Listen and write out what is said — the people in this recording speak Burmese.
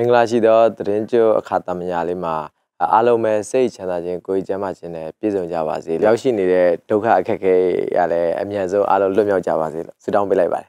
မင်္ဂလာရှိသောသတင်းကြိုအခါသမယလေးမှာအားလုံးပဲစိတ်ချမ်းသာခြင်းကိုယ်ကျမ်းမာခြင်းနဲ့ပြည့်စုံကြပါစေ။ရောက်ရှိနေတဲ့ဒုက္ခအခက်အခဲရလည်းအမြန်ဆုံးအားလုံးလွတ်မြောက်ကြပါစေလို့ဆုတောင်းပေးလိုက်ပါတယ်